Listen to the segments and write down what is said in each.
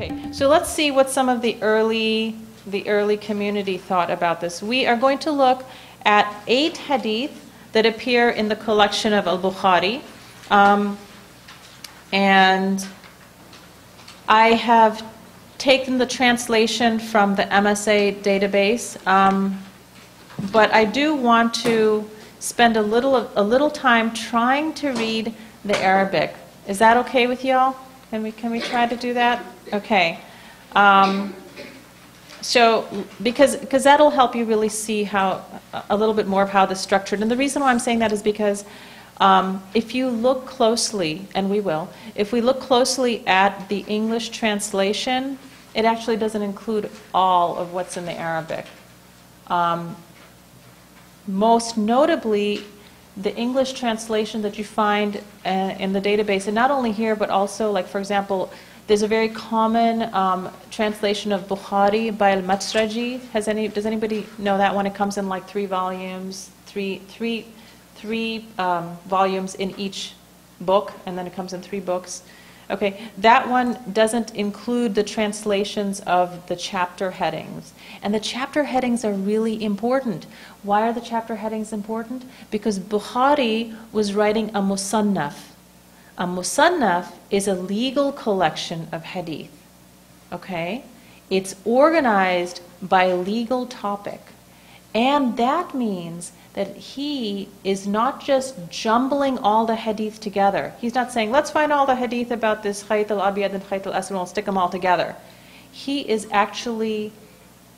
Okay, so let's see what some of the early, the early community thought about this. We are going to look at eight hadith that appear in the collection of Al-Bukhari. Um, and I have taken the translation from the MSA database, um, but I do want to spend a little, a little time trying to read the Arabic. Is that okay with y'all? Can we, can we try to do that? Okay. Um, so, because, because that'll help you really see how, a little bit more of how this is structured. And the reason why I'm saying that is because um, if you look closely, and we will, if we look closely at the English translation, it actually doesn't include all of what's in the Arabic. Um, most notably, the English translation that you find uh, in the database, and not only here, but also, like, for example, there's a very common um, translation of Bukhari by al-Matraji. Has any, does anybody know that one? It comes in like three volumes, three, three, three um, volumes in each book, and then it comes in three books. Okay, that one doesn't include the translations of the chapter headings. And the chapter headings are really important. Why are the chapter headings important? Because Bukhari was writing a musannaf, a musannaf is a legal collection of hadith. Okay? It's organized by legal topic. And that means that he is not just jumbling all the hadith together. He's not saying, let's find all the hadith about this khayt al abiyad and khayt al aswad and we'll stick them all together. He is actually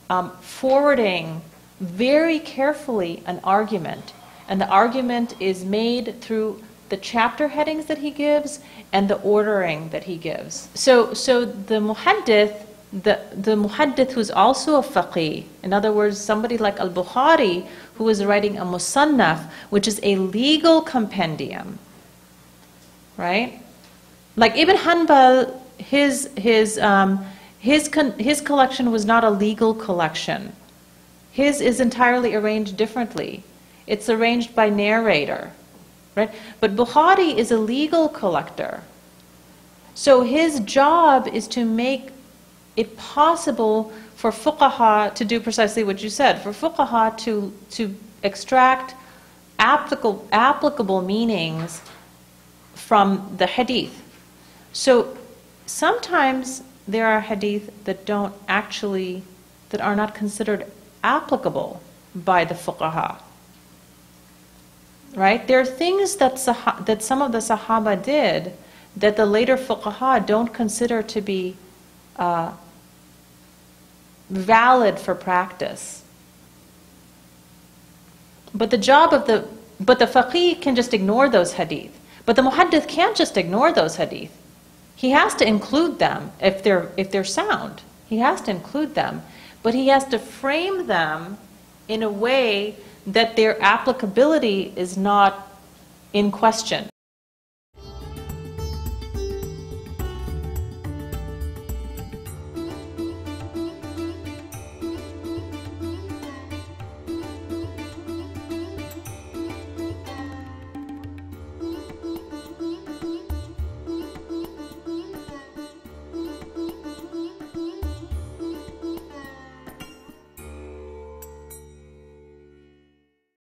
um, forwarding very carefully an argument. And the argument is made through the chapter headings that he gives and the ordering that he gives. So, so the muhaddith, the, the muhaddith who's also a faqih, in other words, somebody like al-Bukhari, who is writing a musannaf, which is a legal compendium, right? Like Ibn Hanbal, his, his, um, his, his collection was not a legal collection. His is entirely arranged differently. It's arranged by narrator. Right? But Bukhari is a legal collector. So his job is to make it possible for fuqaha to do precisely what you said, for fuqaha to, to extract applicable, applicable meanings from the hadith. So sometimes there are hadith that don't actually, that are not considered applicable by the fuqaha right? There are things that, sah- that some of the Sahaba did that the later fuqaha don't consider to be uh, valid for practice. But the job of the, but the faqih can just ignore those hadith. But the muhaddith can't just ignore those hadith. He has to include them if they're, if they're sound. He has to include them. But he has to frame them in a way that their applicability is not in question.